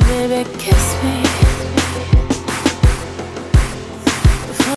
Baby, kiss me.